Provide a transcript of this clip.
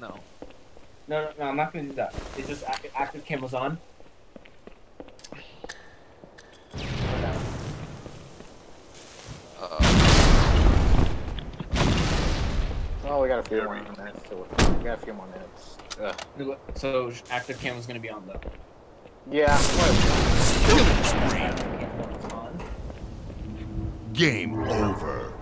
No. No, no, no, I'm not gonna do that. It's just active, active on. Uh, Oh, we got a few more minutes. So we got a few more minutes. Ugh. So active cam gonna be on though. Yeah. Game over.